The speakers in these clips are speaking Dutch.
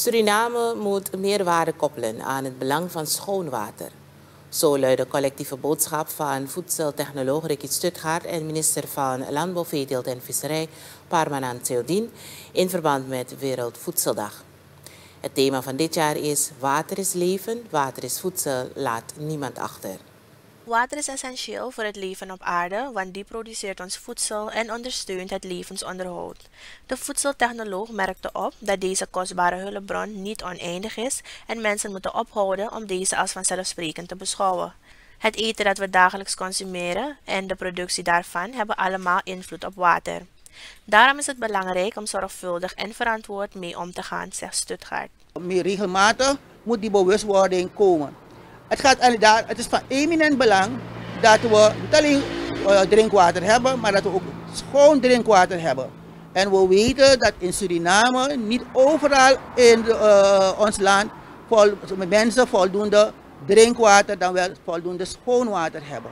Suriname moet meer waarde koppelen aan het belang van schoon water. Zo luidt de collectieve boodschap van voedseltechnoloog Ricky Stutgaard en minister van Landbouw, Veeteelt en Visserij Parmanant Theodien in verband met Wereldvoedseldag. Het thema van dit jaar is Water is leven, water is voedsel, laat niemand achter. Water is essentieel voor het leven op aarde, want die produceert ons voedsel en ondersteunt het levensonderhoud. De voedseltechnoloog merkte op dat deze kostbare hulpbron niet oneindig is en mensen moeten ophouden om deze als vanzelfsprekend te beschouwen. Het eten dat we dagelijks consumeren en de productie daarvan hebben allemaal invloed op water. Daarom is het belangrijk om zorgvuldig en verantwoord mee om te gaan, zegt Stuttgart. Meer regelmatig moet die bewustwording komen. Het, gaat inderdaad, het is van eminent belang dat we niet alleen drinkwater hebben, maar dat we ook schoon drinkwater hebben. En we weten dat in Suriname niet overal in uh, ons land vol, mensen voldoende drinkwater dan wel voldoende schoon water hebben.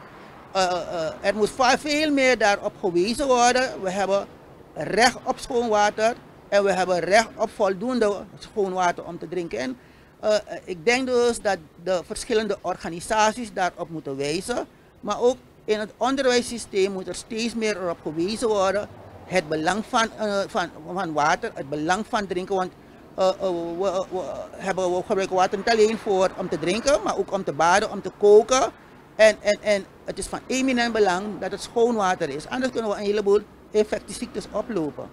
Uh, er moet veel meer daarop gewezen worden. We hebben recht op schoon water en we hebben recht op voldoende schoon water om te drinken. En uh, ik denk dus dat de verschillende organisaties daarop moeten wijzen. Maar ook in het onderwijssysteem moet er steeds meer op gewezen worden. Het belang van, uh, van, van water, het belang van drinken. Want we, we, hebben, we gebruiken water niet alleen voor om te drinken, maar ook om te baden, om te koken. En, en, en het is van eminent belang dat het schoon water is. Anders kunnen we een heleboel infectieziektes oplopen.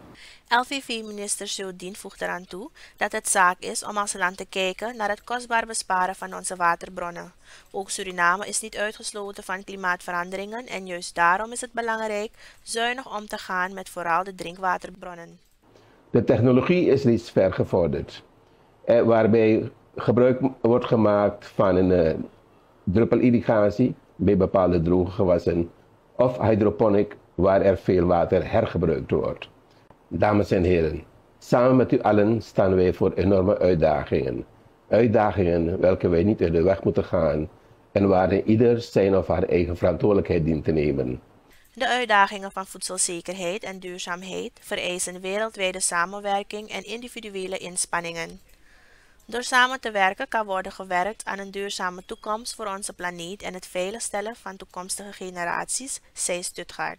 LVV-minister Sjoerdien voegt eraan toe dat het zaak is om als land te kijken naar het kostbaar besparen van onze waterbronnen. Ook Suriname is niet uitgesloten van klimaatveranderingen en juist daarom is het belangrijk zuinig om te gaan met vooral de drinkwaterbronnen. De technologie is reeds ver gevorderd, eh, waarbij gebruik wordt gemaakt van een uh, druppelirrigatie bij bepaalde droge gewassen of hydroponic waar er veel water hergebruikt wordt. Dames en heren, samen met u allen staan wij voor enorme uitdagingen. Uitdagingen welke wij niet uit de weg moeten gaan en waarin ieder zijn of haar eigen verantwoordelijkheid dient te nemen. De uitdagingen van voedselzekerheid en duurzaamheid vereisen wereldwijde samenwerking en individuele inspanningen. Door samen te werken kan worden gewerkt aan een duurzame toekomst voor onze planeet en het veiligstellen van toekomstige generaties, zei Stuttgart.